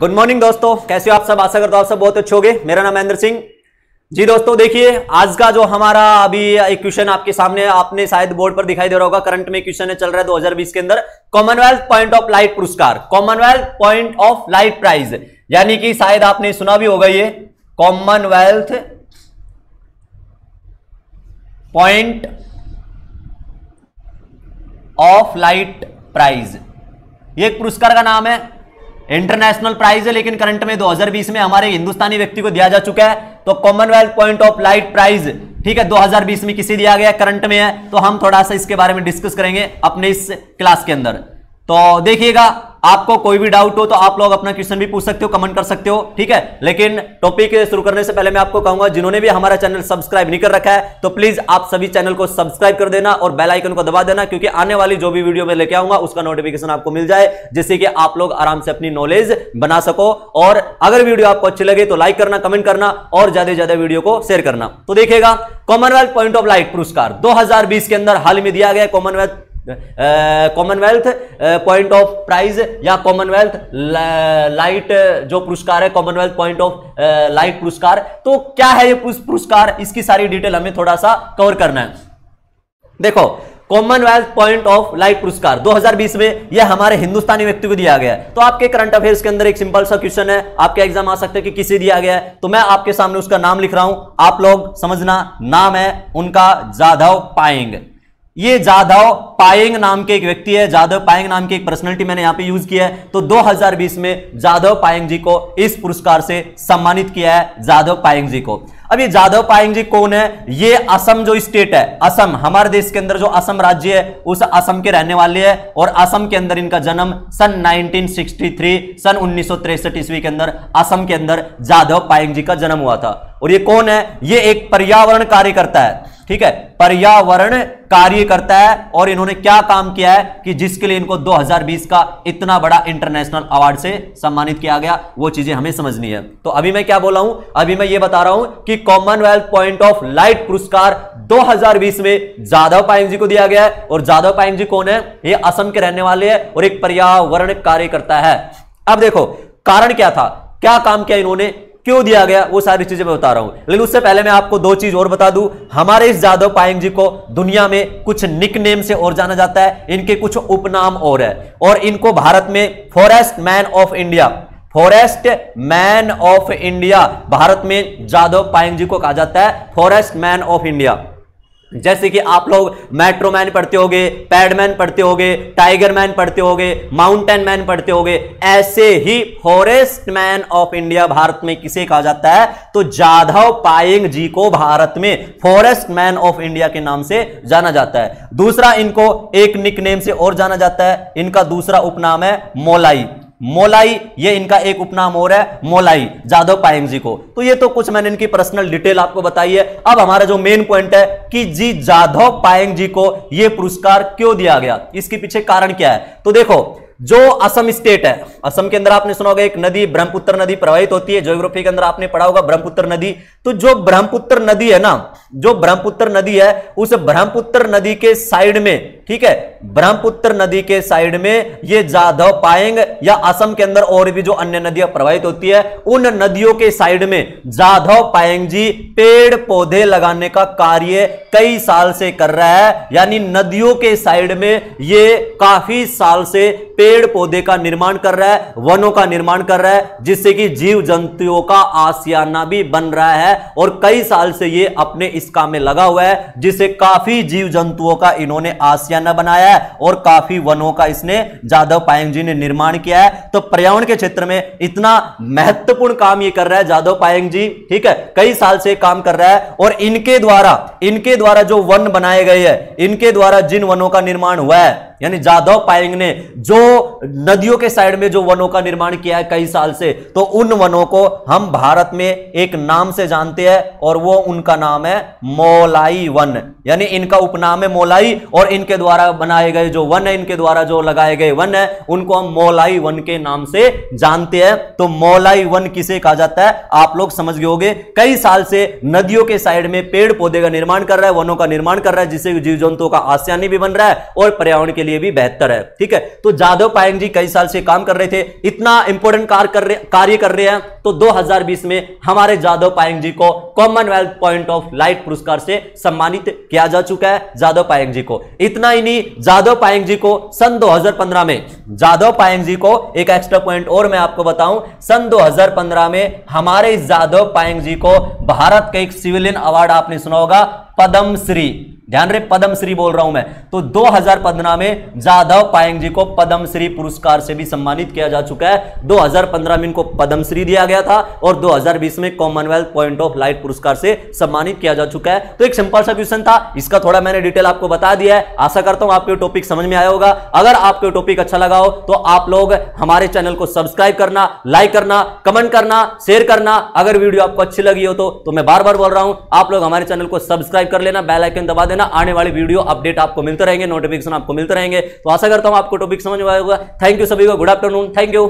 Good morning दोस्तों। कैसे हो आप सब? आशा करता हूँ आप सब बहुत अच्छे होंगे। मेरा नाम महेंद्र सिंह। जी दोस्तों, देखिए, आज का जो हमारा अभी एक क्वेश्चन आपके सामने आपने शायद बोर्ड पर दिखाई दे रहा होगा। करंट में क्वेश्चन चल रहा है 2020 के अंदर। कॉमनवेल्थ पॉइंट ऑफ़ लाइट पुरस्कार। Commonwealth Point of Light prize यानी कि शायद आपने सुना भी होगा ये। Commonwealth Point of Light prize ये एक पुरस्कार का नाम है। इंटरनेशनल प्राइज है, लेकिन करंट में 2020 में हमारे हिंदुस्तानी व्यक्ति को दिया जा चुका है। तो Commonwealth Point of Light prize ठीक है 2020 में किसे दिया गया करंट में है। तो हम थोड़ा सा इसके बारे में डिस्कस करेंगे अपने इस क्लास के अंदर। तो देखिएगा, आपको कोई भी डाउट हो तो आप लोग अपना क्वेश्चन भी पूछ सकते हो कमेंट कर सकते हो, ठीक है? लेकिन टॉपिक शुरू करने से पहले मैं आपको कहूँगा, जिन्होंने भी हमारा चैनल सब्सक्राइब नहीं कर रखा है तो प्लीज़ आप सभी चैनल को सब्सक्राइब कर देना और बेल आइकन को दबा देना, क्योंकि आने वाली जो भी वीडियो में लेके आऊँगा, उसका नोटिफिकेशन आपको मिल जाए, जिससे कि आप लोग आराम से अपनी नॉलेज बना सको। और अगर वीडियो आपको अच्छी लगे तो लाइक करना कमेंट करना और ज़्यादा से ज़्यादा वीडियो को शेयर करना। तो देखिएगा कॉमनवेल्थ पॉइंट ऑफ़ लाइट पुरस्कार 2020 के अंदर हाल में दिया गया Commonwealth Commonwealth Point of prize या कॉमनवेल्थ लाइट जो पुरस्कार है कॉमनवेल्थ पॉइंट ऑफ़ लाइट पुरस्कार। तो क्या है ये पुरस्कार? इसकी सारी डिटेल हमें थोड़ा सा कवर करना है। देखो कॉमनवेल्थ पॉइंट ऑफ़ लाइट पुरस्कार 2020 में यह हमारे हिंदुस्तानी व्यक्ति को दिया गया है। तो आपके करंट अफेयर्स के अंदर एक सिंपल सा क्वेश्चन है, आपके एग्ज़ाम आ सकते हैं कि किसे दिया गया है। तो मैं आपके सामने उसका नाम लिख रहा हूँ, आप लोग समझना, नाम है उनका जाधव पाएंग। ये जाधव पायेंग नाम के एक व्यक्ति है, जाधव पायेंग नाम की एक पर्सनैलिटी मैंने यहाँ पे यूज़ किया है। तो 2020 में जाधव पाएंग जी को इस पुरस्कार से सम्मानित किया है जाधव पाएंग जी को। अब ये जाधव पाएंग जी कौन है? ये असम जो स्टेट है, असम, हमारे देश के अंदर जो असम राज्य है, उस असम के रहने वाले है और असम के अंदर इनका जन्म सन 1963 सन उन्नीस ईस्वी के अंदर असम के अंदर जाधव पाएंग जी का जन्म हुआ था। और ये कौन है? ये एक पर्यावरण कार्यकर्ता है। ठीक है? पर्यावरण कार्य करता है और इन्होंने क्या काम किया है कि जिसके लिए इनको 2020 का इतना बड़ा इंटरनेशनल अवार्ड से सम्मानित किया गया, वो चीज़ें हमें समझनी है। तो अभी मैं क्या बोला हूँ? अभी मैं ये बता रहा हूँ कि कॉमनवेल्थ पॉइंट ऑफ़ लाइट पुरस्कार 2020 में जाधव पायंग जी को दिया गया है। और जाधव पायंग जी कौन है? ये असम के रहने वाले हैं और एक पर्यावरण कार्य है। अब देखो, कारण क्या था? क्या काम किया इन्होंने? क्यों दिया गया, वो सारी चीज़ें मैं बता रहा हूँ। लेकिन उससे पहले मैं आपको दो चीज़ और बता दूँ। हमारे इस जादव पायंग जी को दुनिया में कुछ निक नेम से और जाना जाता है। इनके कुछ उपनाम और है। और इनको भारत में forest man of India forest man of India Bharat में जादव पायंग जी को कहा जाता है। फॉरेस्ट मैन ऑफ़ इंडिया जैसे कि आप लोग मेट्रो मैन पढ़ते होगे पैडमैन पढ़ते होगे, टाइगर मैन पढ़ते होगे, माउंटेन मैन पढ़ते होगे, ऐसे ही forest man of India Bharat में किसे कहा जाता है? तो जाधव पायेंग जी को भारत में फॉरेस्ट मैन ऑफ़ इंडिया के नाम से जाना जाता है। दूसरा इनको एक निक नेम से और जाना जाता है। इनका दूसरा उपनाम है मोलाई। मोलाई, ये इनका एक उपनाम और है, मोलाई जादव पायंग जी को। तो ये तो कुछ मैंने इनकी पर्सनल डिटेल आपको बताई है। अब हमारा जो मेन पॉइंट है कि जी जाधव पायंग जी को ये पुरस्कार क्यों दिया गया? इसके पीछे कारण क्या है? तो देखो जो असम स्टेट है, असम के अंदर आपने सुना होगा एक नदी, ब्रह्मपुत्र नदी प्रवाहित होती है, ज्योग्राफी के अंदर आपने पढ़ा होगा ब्रह्मपुत्र नदी। तो जो ब्रह्मपुत्र नदी है ना, जो ब्रह्मपुत्र नदी है, उस ब्रह्मपुत्र नदी के साइड में, ठीक है, ब्रह्मपुत्र नदी के साइड में ये जाधव पाएंग या असम के अंदर और भी जो अन्य नदियाँ प्रवाहित होती है, उन नदियों के साइड में जाधव पाएंग जी पेड़ पौधे लगाने का कार्य कई साल से कर रहा है। यानी नदियों के साइड में ये काफ़ी साल से पेड़ पौधे का निर्माण कर रहा है, वनों का निर्माण कर रहा है, जिससे कि जीव जंतुओं का आसियाना भी बन रहा है और कई साल से ये अपने इस काम में लगा हुआ है, जिससे काफ़ी जीव जंतुओं का इन्होंने आसियाना बनाया है और काफ़ी वनों का इसने जादव पायंग जी ने निर्माण किया है। तो पर्यावरण के क्षेत्र में इतना महत्वपूर्ण काम ये कर रहा है जादव पायंग जी, ठीक है? कई साल से काम कर रहा है और इनके द्वारा इनके द्वारा जो वन बनाए गए हैं, इनके द्वारा जिन वनों का निर्माण हुआ है यानी जादव पायंग ने जो नदियों के साइड में जो वनों का निर्माण किया है कई साल से तो उन वनों को हम भारत में एक नाम से जानते हैं और वो उनका नाम है मोलाई वन। यानी इनका उपनाम है मोलाई और इनके द्वारा बनाए गए जो वन है, इनके द्वारा जो लगाए गए वन है, उनको हम मोलाई वन के नाम से जानते हैं। तो मोलाई वन किसे कहा जाता है? आप लोग समझ गए होंगे। कई साल से नदियों के साइड में पेड़ पौधे का निर्माण कर रहा है, वनों का निर्माण कर रहा है, जिससे जीव जंतुओं का आसियानी भी बन रहा है और पर्यावरण के लिए भी बेहतर है। ठीक है? तो जाधव पायंग जी कई साल से काम कर रहे थे, इतना इंपॉर्टेंट कार्य कर रहे, कार्य कर रहे हैं तो 2020 में हमारे जादव पायंग जी को कॉमनवेल्थ पॉइंट ऑफ़ लाइट पुरस्कार से सम्मानित किया जा चुका है जादव पायंग जी को। इतना ही नहीं जादव पायंग जी को सन 2015 में जादव पायंग जी को एक एक्स्ट्रा पॉइंट और मैं आपको बताऊँ, सन 2015 में हमारे जादव पायंग जी को भारत का एक सिविलियन अवार्ड आपने सुना होगा पद्म श्री ध्यान रहे पद्म श्री बोल रहा हूँ मैं। तो 2015 में जाधव पायंग जी को पद्म श्री पुरस्कार से भी सम्मानित किया जा चुका है। 2015 में इनको पद्म श्री दिया गया था और 2020 में कॉमनवेल्थ पॉइंट ऑफ़ लाइट पुरस्कार से सम्मानित किया जा चुका है। तो एक सिंपल सा क्वेश्चन था इसका थोड़ा मैंने डिटेल आपको बता दिया है। आशा करता हूँ आपको टॉपिक समझ में आया होगा। अगर आपको टॉपिक अच्छा लगा हो तो आप लोग हमारे चैनल को सब्सक्राइब करना लाइक करना कमेंट करना शेयर करना। अगर वीडियो आपको अच्छी लगी हो तो, तो मैं बार बार बोल रहा हूँ आप लोग हमारे चैनल को सब्सक्राइब कर लेना बेलाइकन दबा देना। देना आने वाली वीडियो अपडेट आपको मिलते रहेंगे नोटिफिकेशन आपको मिलते रहेंगे। तो आशा करता हूँ आपको टॉपिक समझ में आएगा थैंक यू सभी को। Good afternoon thank you